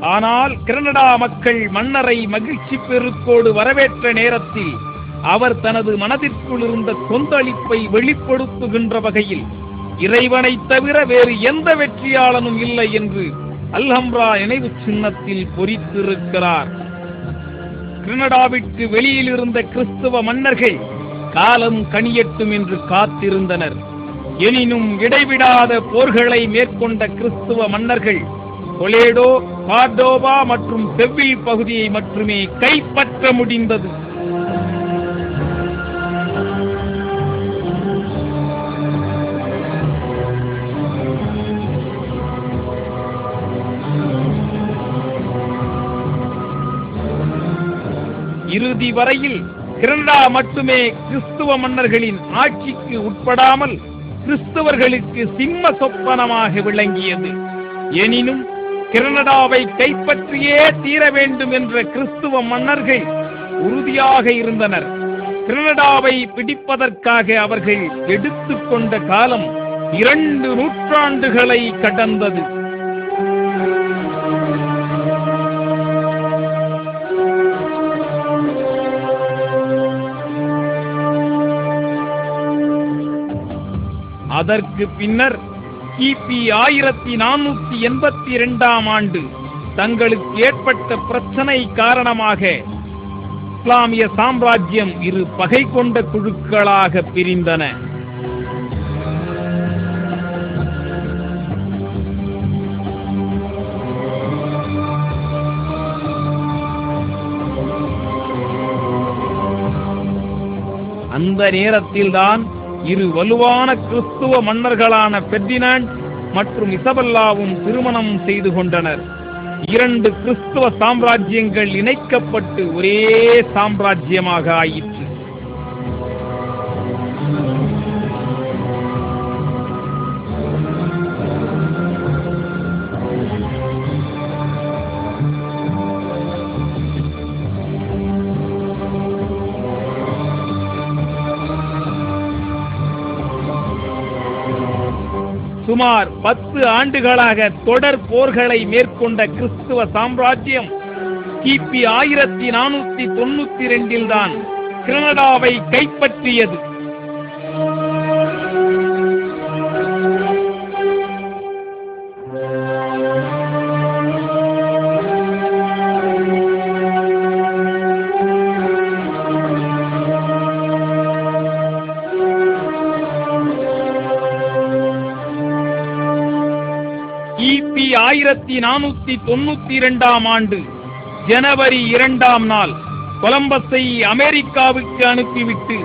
ஆனால் கனடா மக்கள் மன்னரை மகிழ்ச்சி பெருக்கோடு வரவேற்ற நேரத்தில் அவர் தனது மனதிற்குள் இருந்த கொந்தளிப்பை வெளிப்படுத்துகின்ற வகையில் இறைவனை தவிர வேறு எந்த வெற்றியாளனும் இல்லை என்று அல்ஹம்ரா நினைவு சின்னத்தில் பொறித்திருக்கிறார். கனடாவிற்கு வெளியில் இருந்த கிறிஸ்துவ மன்னர்கள் காலம் கனியட்டும் என்று காத்திருந்தனர். எனினும் இடைவிடாத போர்களை மேற்கொண்ட கிறிஸ்துவ மன்னர்கள் கொலேடோ கார்டோபா மற்றும் செவ்வில் பகுதியை மட்டுமே கைப்பற்ற முடிந்தது. இறுதி வரையில் கிரண்டா மட்டுமே கிறிஸ்துவ மன்னர்களின் ஆட்சிக்கு உட்படாமல் கிறிஸ்தவர்களுக்கு சிம்ம சொப்பனமாக விளங்கியது. எனினும் கிரனடாவை கைப்பற்றியே தீர வேண்டும் என்ற கிறிஸ்துவ மன்னர்கள் உறுதியாக இருந்தனர். கிரனடாவை பிடிப்பதற்காக அவர்கள் எடுத்துக்கொண்ட காலம் இரண்டு நூற்றாண்டுகளை கடந்தது. அதற்கு பின்னர் கிபி ஆயிரத்தி நானூத்தி எண்பத்தி இரண்டாம் ஆண்டு. தங்களுக்கு ஏற்பட்ட பிரச்சனை காரணமாக இஸ்லாமிய சாம்ராஜ்யம் இரு பகை கொண்ட குழுக்களாக பிரிந்தன. அந்த நேரத்தில்தான் இரு வலுவான கிறிஸ்துவ மன்னர்களான பெர்டினாண்ட் மற்றும் இசபெல்லாவும் திருமணம் செய்து கொண்டனர். இரண்டு கிறிஸ்துவ சாம்ராஜ்யங்கள் இணைக்கப்பட்டு ஒரே சாம்ராஜ்யமாக ஆயிற்று. சுமார் பத்து ஆண்டுகளாக தொடர் போர்களை மேற்கொண்ட கிறிஸ்துவ சாம்ராஜ்யம் கிபி ஆயிரத்தி நானூத்தி தொண்ணூத்தி ரெண்டில் தான் கனடாவை கைப்பற்றியது. கிபி ஆயிரத்தி நானூத்தி தொண்ணூத்தி இரண்டாம் ஆண்டு ஜனவரி இரண்டாம் நாள் கொலம்பஸை அமெரிக்காவுக்கு அனுப்பிவிட்டு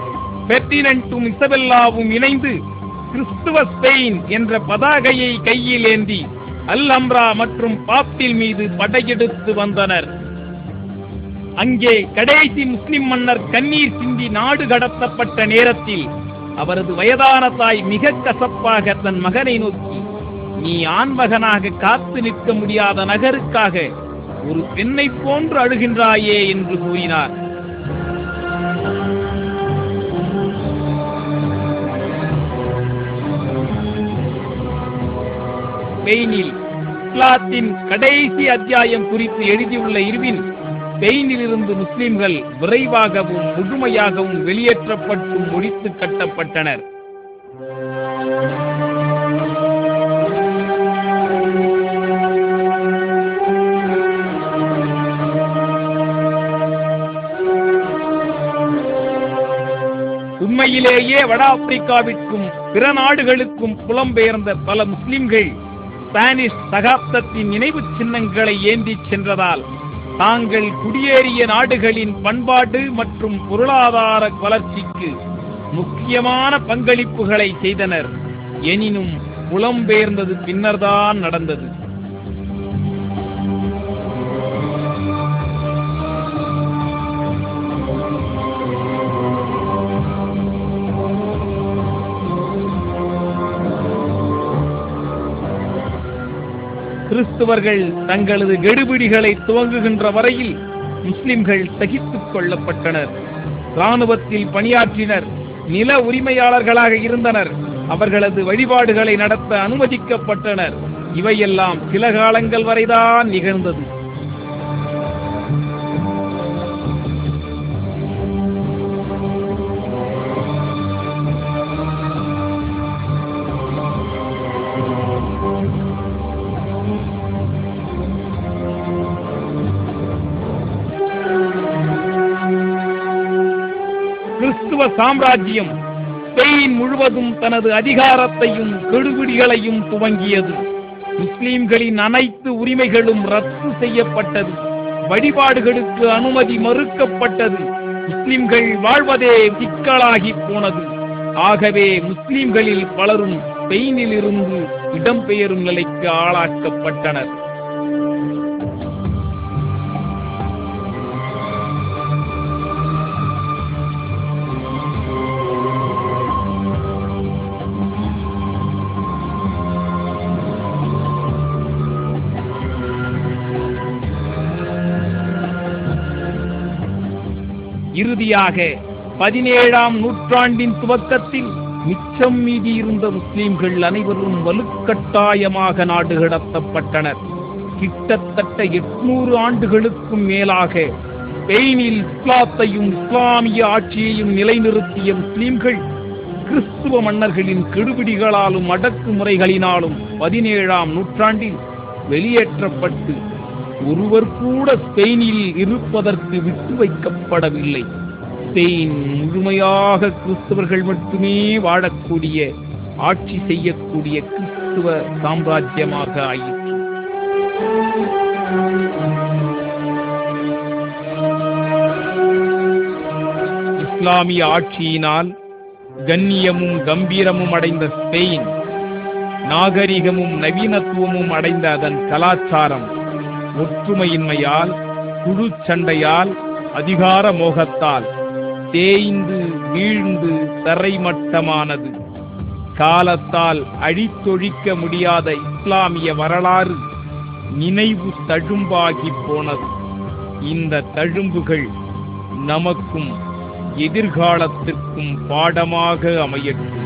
பெர்டினண்டும் இசபெல்லாவும் இணைந்து கிறிஸ்துவ ஸ்பெயின் என்ற பதாகையை கையில் ஏந்தி அல் அம்ரா மற்றும் பாப்டில் மீது படையெடுத்து வந்தனர். அங்கே கடைசி முஸ்லிம் மன்னர் கண்ணீர் சிந்தி நாடு கடத்தப்பட்ட நேரத்தில் அவரது வயதான தாய் மிக கசப்பாக தன் மகனை நோக்கி நீ ஆண்மகனாக காத்து நிற்க முடியாத நகருக்காக ஒரு பெண்ணை போன்று அழுகின்றாயே என்று கூறினார். ஸ்பெயினில் இஸ்லாத்தின் கடைசி அத்தியாயம் குறித்து எழுதியுள்ள இருவின் ஸ்பெயினிலிருந்து முஸ்லிம்கள் விரைவாகவும் முழுமையாகவும் வெளியேற்றப்பட்டு முடித்து கட்டப்பட்டனர். உண்மையிலேயே வட ஆப்பிரிக்காவிற்கும் பிற நாடுகளுக்கும் புலம்பெயர்ந்த பல முஸ்லிம்கள் ஸ்பானிஷ் சகாப்தத்தின் நினைவு சின்னங்களை ஏந்திச் சென்றதால் தாங்கள் குடியேறிய நாடுகளின் பண்பாடு மற்றும் பொருளாதார வளர்ச்சிக்கு முக்கியமான பங்களிப்புகளை செய்தனர். எனினும் புலம்பெயர்ந்தது பின்னர்தான் நடந்தது. கிறிஸ்துவர்கள் தங்களது கெடுபிடிகளை துவங்குகின்ற வரையில் முஸ்லிம்கள் சகித்துக் கொள்ளப்பட்டனர். ராணுவத்தில் பணியாற்றினர். நில உரிமையாளர்களாக இருந்தனர். அவர்களது வழிபாடுகளை நடத்த அனுமதிக்கப்பட்டனர். இவையெல்லாம் சில காலங்கள் வரைதான் நிகழ்ந்தது. கிறிஸ்துவ சாம்ராஜ்யம் ஸ்பெயின் முழுவதும் தனது அதிகாரத்தையும் கெடுபிடிகளையும் துவங்கியது. முஸ்லிம்களின் அனைத்து உரிமைகளும் ரத்து செய்யப்பட்டது. வழிபாடுகளுக்கு அனுமதி மறுக்கப்பட்டது. முஸ்லிம்கள் வாழ்வதே சிக்கலாகி போனது. ஆகவே முஸ்லிம்களில் பலரும் ஸ்பெயினில் இருந்து இடம்பெயரும் நிலைக்கு ஆளாக்கப்பட்டனர். இறுதியாக பதினேழாம் நூற்றாண்டின் துவக்கத்தில் மிச்சம் மீதி இருந்த முஸ்லிம்கள் அனைவரும் வலுக்கட்டாயமாக நாடு கடத்தப்பட்டனர். கிட்டத்தட்ட எட்நூறு ஆண்டுகளுக்கும் மேலாக ஸ்பெயினில் இஸ்லாத்தையும் இஸ்லாமிய ஆட்சியையும் நிலைநிறுத்திய முஸ்லிம்கள் கிறிஸ்துவ மன்னர்களின் கெடுபிடிகளாலும் அடக்குமுறைகளினாலும் பதினேழாம் நூற்றாண்டில் வெளியேற்றப்பட்டு ஒருவர் கூட ஸ்பெயினில் இருப்பதற்கு விட்டு வைக்கப்படவில்லை. ஸ்பெயின் முழுமையாக கிறிஸ்தவர்கள் மட்டுமே வாழக்கூடிய ஆட்சி செய்யக்கூடிய கிறிஸ்துவ சாம்ராஜ்யமாக ஆயிற்று. இஸ்லாமிய ஆட்சியினால் கண்ணியமும் கம்பீரமும் அடைந்த ஸ்பெயின் நாகரிகமும் நவீனத்துவமும் அடைந்த அதன் கலாச்சாரம் ஒற்றுமையின்மையால் குழு சண்டையால் அதிகார மோகத்தால் தேய்ந்து வீழ்ந்து தரைமட்டமானது. காலத்தால் அழித்தொழிக்க முடியாத இஸ்லாமிய வரலாறு நினைவு தழும்பாகி போனது. இந்த தழும்புகள் நமக்கும் எதிர்காலத்திற்கும் பாடமாக அமையட்டும்.